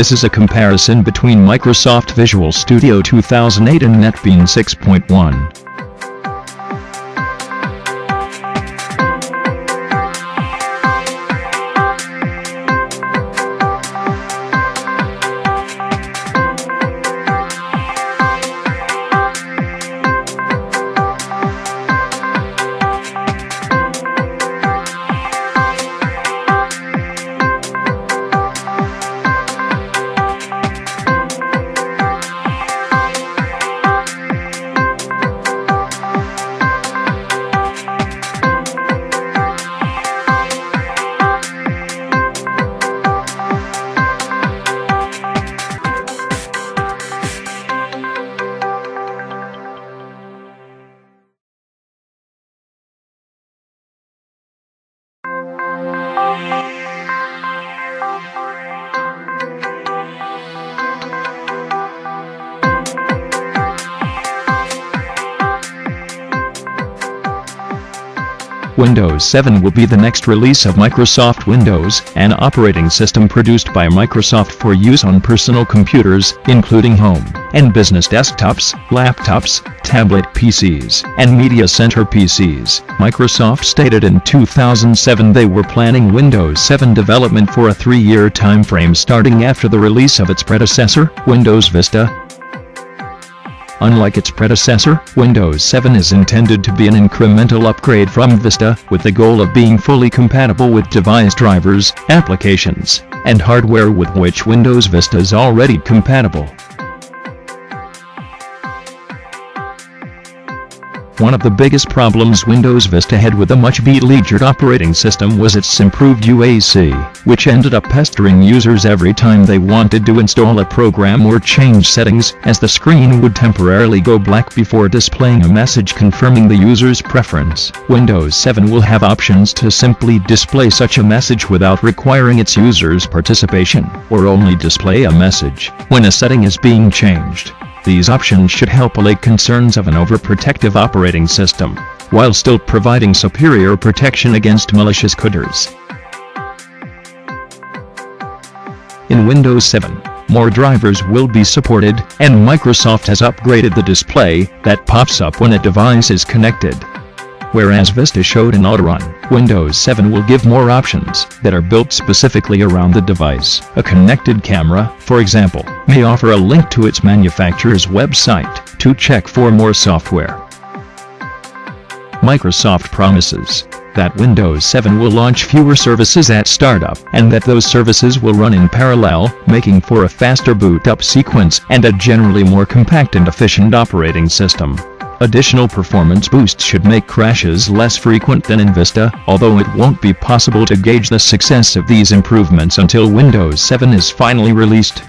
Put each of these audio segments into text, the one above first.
This is a comparison between Microsoft Visual Studio 2008 and NetBeans 6.1. Windows 7 will be the next release of Microsoft Windows, an operating system produced by Microsoft for use on personal computers, including home and business desktops, laptops, tablet PCs, and media center PCs. Microsoft stated in 2007 they were planning Windows 7 development for a three-year timeframe starting after the release of its predecessor, Windows Vista, Unlike its predecessor, Windows 7 is intended to be an incremental upgrade from Vista, with the goal of being fully compatible with device drivers, applications, and hardware with which Windows Vista is already compatible. One of the biggest problems Windows Vista had with a much beleaguered operating system was its improved UAC, which ended up pestering users every time they wanted to install a program or change settings, as the screen would temporarily go black before displaying a message confirming the user's preference. Windows 7 will have options to simply display such a message without requiring its users' participation, or only display a message when a setting is being changed. These options should help allay concerns of an overprotective operating system, while still providing superior protection against malicious coders. In Windows 7, more drivers will be supported, and Microsoft has upgraded the display that pops up when a device is connected. Whereas Vista showed an auto-run, Windows 7 will give more options that are built specifically around the device. A connected camera, for example, may offer a link to its manufacturer's website to check for more software. Microsoft promises that Windows 7 will launch fewer services at startup and that those services will run in parallel, making for a faster boot up sequence and a generally more compact and efficient operating system. Additional performance boosts should make crashes less frequent than in Vista, although it won't be possible to gauge the success of these improvements until Windows 7 is finally released.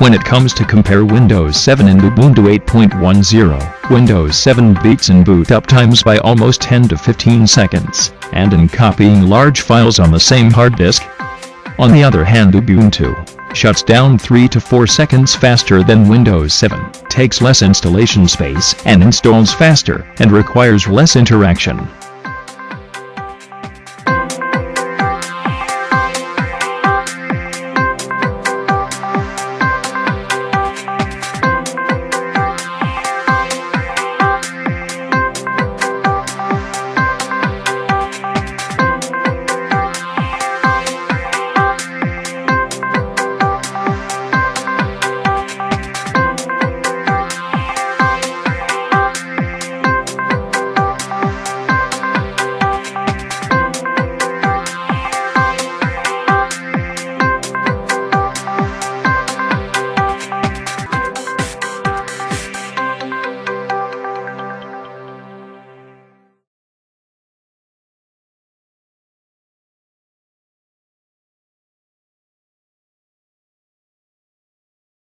When it comes to compare Windows 7 and Ubuntu 8.10, Windows 7 beats in boot up times by almost 10 to 15 seconds, and in copying large files on the same hard disk. On the other hand Ubuntu shuts down 3 to 4 seconds faster than Windows 7, takes less installation space and installs faster, and requires less interaction.